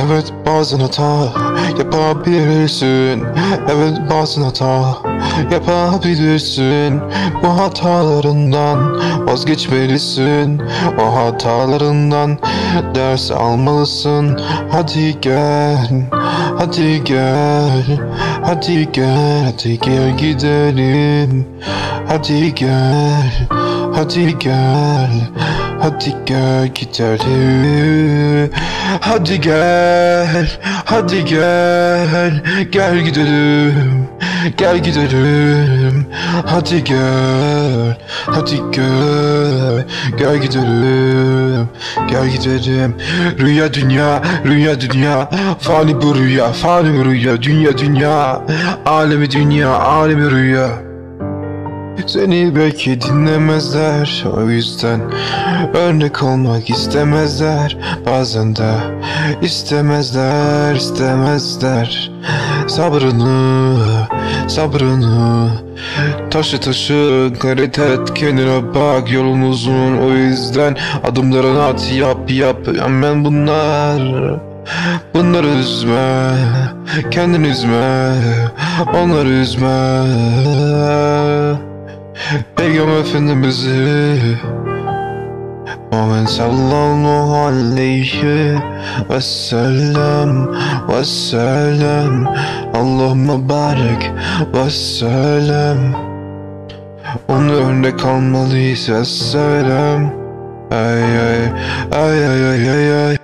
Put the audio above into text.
Evet bazen hata yapabilirsin. Evet bazen hata yapabilirsin. Bu hatalarından vazgeçmelisin. O hatalarından ders almalısın. Hadi gel Hadi gel Hadi gel Hadi gel gidelim. Hadi gel Hadi gel Hadi gel gidelim. Hadi gel Hadi gel. Gel gidelim Gel gidelim. Hadi gel Hadi gel. Gel gidelim Gel gidelim. Rüya dünya Rüya dünya. Fani bu rüya Fani bu rüya. Dünya dünya Alemi dünya Alemi rüya seni belki dinlemezler o yüzden Örnek olmak istemezler. Bazen de istemezler istemezler. Sabrını sabrını Taşı taşı gayret et kendine bak yolun uzun. O yüzden Adımlarını at yap yap. Hemen bunlar Bunları üzme, kendini üzme, onları üzme Peygamber Efendimiz'i Muhammed sallallahu aleyhi ve sellem ve sellem. Allahümme barik ve sellem. Onu örnek almalıyız ve sellem. Ay ay ay ay ay ay ay